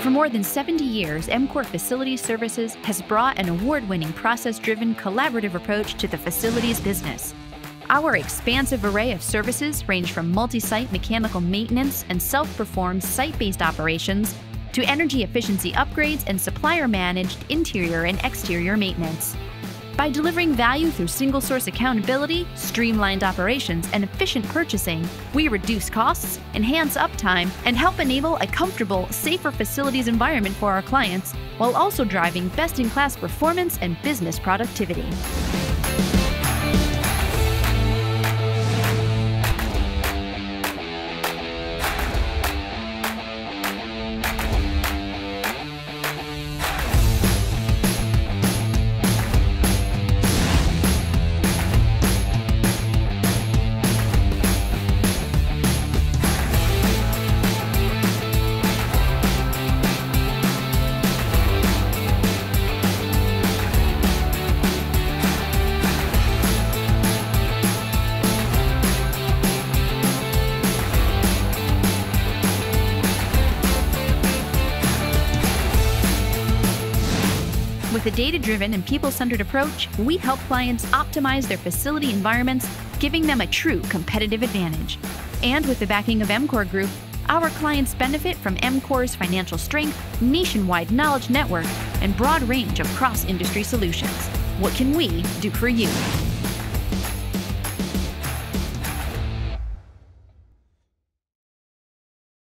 For more than 70 years, EMCOR Facility Services has brought an award winning process driven collaborative approach to the facilities business. Our expansive array of services range from multi site mechanical maintenance and self performed site based operations to energy efficiency upgrades and supplier managed interior and exterior maintenance. By delivering value through single source accountability, streamlined operations, and efficient purchasing, we reduce costs, enhance uptime, and help enable a comfortable, safer facilities environment for our clients while also driving best in class performance and business productivity. With a data driven and people centered approach, we help clients optimize their facility environments, giving them a true competitive advantage. And with the backing of EMCOR Group, our clients benefit from EMCOR's financial strength, nationwide knowledge network, and broad range of cross industry solutions. What can we do for you?